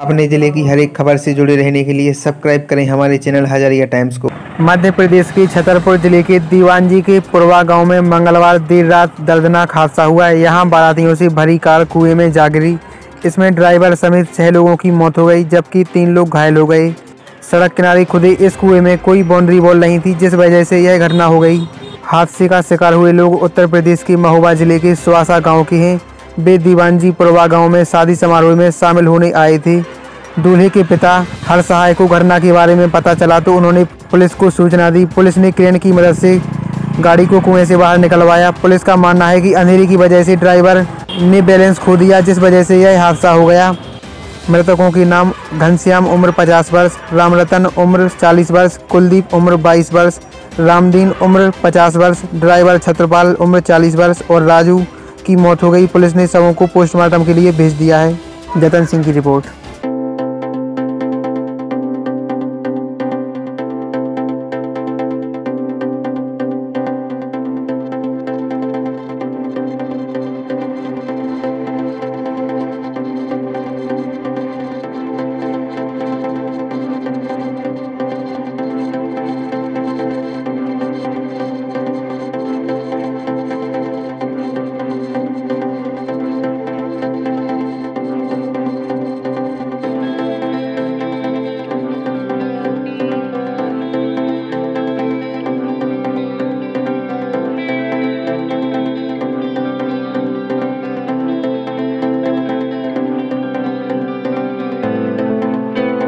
अपने ज़िले की हर एक खबर से जुड़े रहने के लिए सब्सक्राइब करें हमारे चैनल हजारिया टाइम्स को। मध्य प्रदेश के छतरपुर ज़िले के दीवानजी के पुरवा गाँव में मंगलवार देर रात दर्दनाक हादसा हुआ है। यहाँ बारातियों से भरी कार कुएँ में जा गिरी। इसमें ड्राइवर समेत छह लोगों की मौत हो गई, जबकि तीन लोग घायल हो गए। सड़क किनारे खुदे इस कुएँ में कोई बाउंड्री वॉल नहीं थी, जिस वजह से यह घटना हो गई। हादसे का शिकार हुए लोग उत्तर प्रदेश के महोबा ज़िले के सुहासा गाँव के हैं। वे दीवानजी पुरवा गाँव में शादी समारोह में शामिल होने आए थे। दूल्हे के पिता, हर सहाय को घटना के बारे में पता चला तो उन्होंने पुलिस को सूचना दी। पुलिस ने क्रेन की मदद से गाड़ी को कुएँ से बाहर निकलवाया। पुलिस का मानना है कि अंधेरे की वजह से ड्राइवर ने बैलेंस खो दिया, जिस वजह से यह हादसा हो गया। मृतकों के नाम घनश्याम उम्र 50 वर्ष, रामरतन उम्र 40 वर्ष, कुलदीप उम्र 22 वर्ष, रामदीन उम्र 50 वर्ष, ड्राइवर छत्रपाल उम्र 40 वर्ष और राजू की मौत हो गई। पुलिस ने शवों को पोस्टमार्टम के लिए भेज दिया है। जतन सिंह की रिपोर्ट।